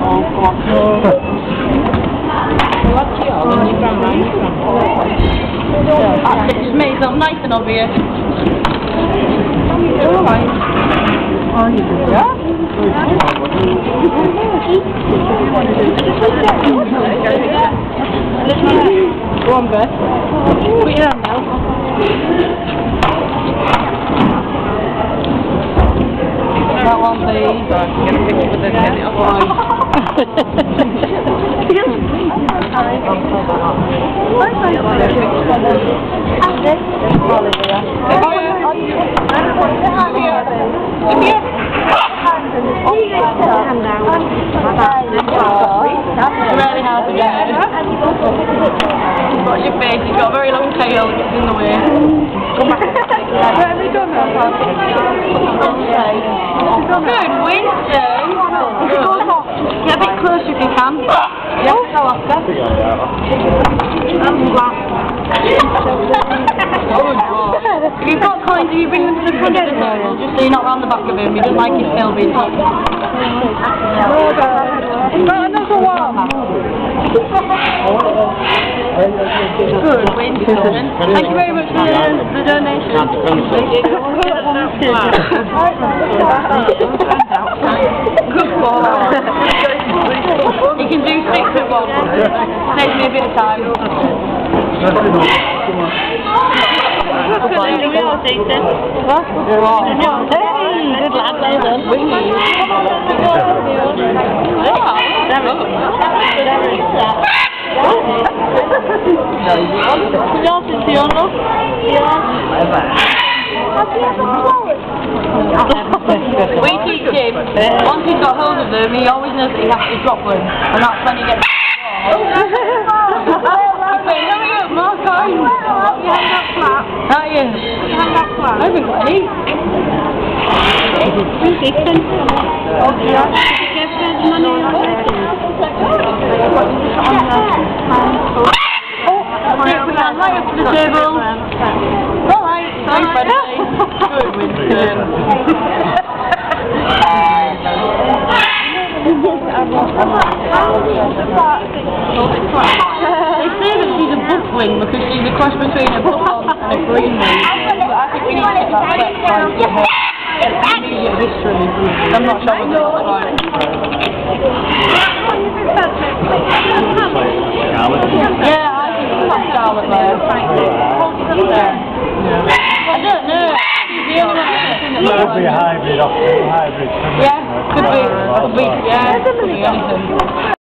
That it nice and obvious. Oh, you? Go on, Beth. Put your hand down. That one, please. Get a picture with the head Really hard to get it. Watch you? Good, Winston. Get a bit closer if you can. Yeah, so Oscar. If you've got coins, if you bring them to the front of the table, just so you're not round the back of him, he doesn't like his tail being top. Got another one. Good, Winston. Thank you very much for the, the donation. Good boy. You can do six at once. Saves me a bit of time. Look at the. Hey, good lad, well him, once he's got hold of them, he always knows that he has to drop them, and that's when he gets You say, hurry up, more coins! Not you. I haven't got any. Right, we got right up to the table. Alright, Freddie. Good, she's a buffwing because she's a cross between a buffon and a green wing. But I think we need to get that set by give her immediate history. I'm not sure whether that's right. Yeah, I think it's Charlotte there. I don't know. She's the only one that Could be a hybrid, hybrid. Yeah, could be, could be, yeah, could be anything.